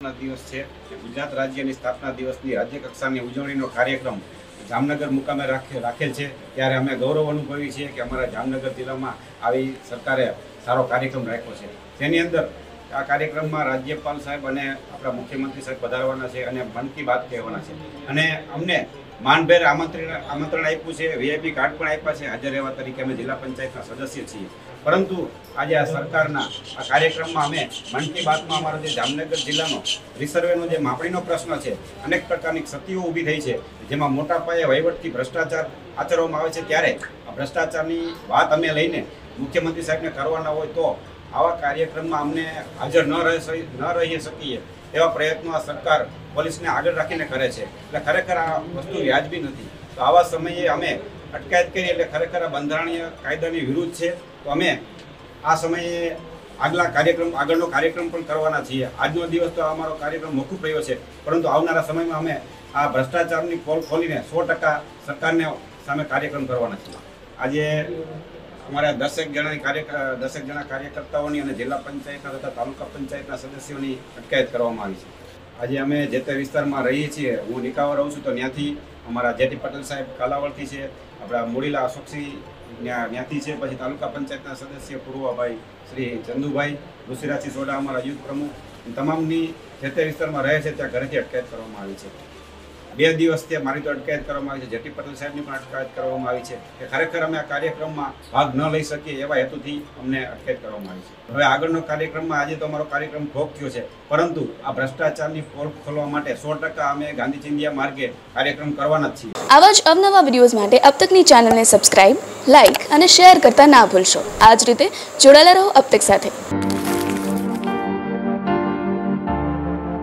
દિવસ છે. ગુજરાત રાજ્યની સ્થાપના દિવસની રાજ્ય કક્ષાની ઉજવણીનો કાર્યક્રમ જામનગર મુકામે રાખે, રાખેલ છે. ત્યારે અમે ગૌરવ અનુભવી છીએ કે અમારા જામનગર જિલ્લામાં આવી સરકારે સારો કાર્યક્રમ રાખ્યો છે. તેની અંદર આ કાર્યક્રમમાં રાજ્યપાલ સાહેબ અને આપણા મુખ્યમંત્રી સાહેબ પધારવાના છે અને મન કી બાત કહેવાના છે. અને અમને માનભેર આમંત્રણ આમંત્રણ આપ્યું છે વીઆઈપી કાર્ડ પણ આપ્યા છે. હાજર રહેવા તરીકે અમે જિલ્લા પંચાયતના સદસ્ય છીએ. પરંતુ આજે આ સરકારના આ કાર્યક્રમમાં અમે મન કી બાતમાં અમારો જે જામનગર જિલ્લાનો રિસર્વેનો જે માપણીનો પ્રશ્ન છે, અનેક પ્રકારની ક્ષતિઓ ઊભી થઈ છે. જેમાં મોટા પાયે વહીવટથી ભ્રષ્ટાચાર આચરવામાં આવે છે. ત્યારે આ ભ્રષ્ટાચારની વાત અમે લઈને મુખ્યમંત્રી સાહેબને કરવાના હોય તો આવા કાર્યક્રમમાં અમને હાજર ન રહી ન રહી શકીએ. એવા પ્રયત્નો આ સરકાર પોલીસને આગળ રાખીને કરે છે. એટલે ખરેખર આ વસ્તુ વ્યાજબી નથી. તો આવા સમયે અમે અટકાયત કરી એટલે ખરેખર આ બંધારણીય કાયદાની વિરુદ્ધ છે. તો અમે આ સમયે આગલા કાર્યક્રમ, આગળનો કાર્યક્રમ પણ કરવાના છીએ. આજનો દિવસ તો અમારો કાર્યક્રમ મોકૂફ રહ્યો છે. પરંતુ આવનારા સમયમાં અમે આ ભ્રષ્ટાચારની પોલ ખોલીને સો ટકા સરકારને સામે કાર્યક્રમ કરવાના છીએ. આજે અમારા દસેક જણાની કાર્ય દસેક જણા કાર્યકર્તાઓની અને જિલ્લા પંચાયતના તથા તાલુકા પંચાયતના સદસ્યોની અટકાયત કરવામાં આવી છે. આજે અમે જે તે વિસ્તારમાં રહીએ છીએ, હું નિકાવા રહું છું, તો ત્યાંથી અમારા જેટી પટેલ સાહેબ કાલાવડથી છે, આપણા મુડીલા અશોકસિંહ ત્યાંથી છે, પછી તાલુકા પંચાયતના સદસ્ય પૂર્વાભાઈ શ્રી ચંદુભાઈ, ઋષિરાજસિંહ સોડા અમારા યુથ પ્રમુખ તમામની જે તે વિસ્તારમાં રહે છે, ત્યાં ઘરેથી અટકાયત કરવામાં આવી છે. બે દિવસ તે મારી તો અટકાયત કરવામાં આવી છે. જેટી પટેલ સાહેબની પણ અટકાયત કરવામાં આવી છે કે ખરેખર અમે આ કાર્યક્રમમાં ભાગ ન લઈ શકીએ એવા હેતુથી અમને અટકાયત કરવામાં આવી છે. હવે આગળનો કાર્યક્રમમાં આજે તો અમારો કાર્યક્રમ ભોગ થયો છે. પરંતુ આ ભ્રષ્ટાચારની પોલ ખોલવા માટે સો ટકા અમે ગાંધી ચિંધિયા માર્ગે કાર્યક્રમ કરવાના જ છીએ. આવા જ અવનવા વિડીયોઝ માટે અપતકની ચેનલને સબસ્ક્રાઇબ લાઇક અને શેર કરતા ના ભૂલશો. આ જ રીતે જોડાયેલા રહો અબ સાથે.